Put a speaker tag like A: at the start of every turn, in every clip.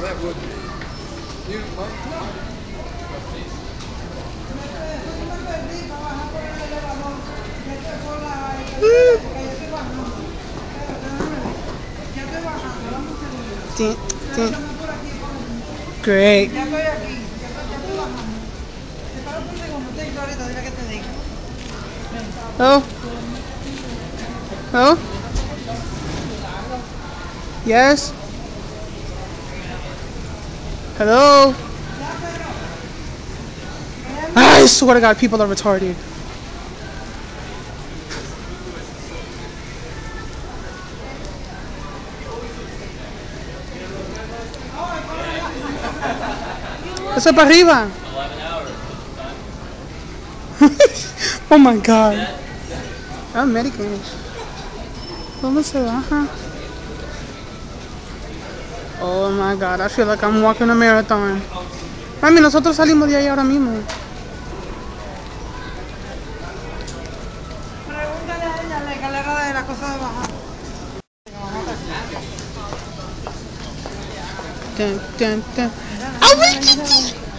A: Oh, that would be. You?
B: Tin, tin. Great.
C: Oh. Oh. Ya estoy
B: aquí, Hello. I swear to God, people are retarded. Eso para arriba. oh my God. I'm American. ¿Dónde se baja? Oh my God, I feel like I'm walking a marathon. Mami, nosotros salimos de ahí ahora mismo.
C: Pregúntale a ella la escalera de la cosa de bajar.
B: Dun, dun.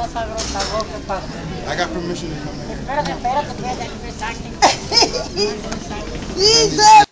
A: I got permission to come in.
C: Espérate, espérate, que me saquen. Sí, sí.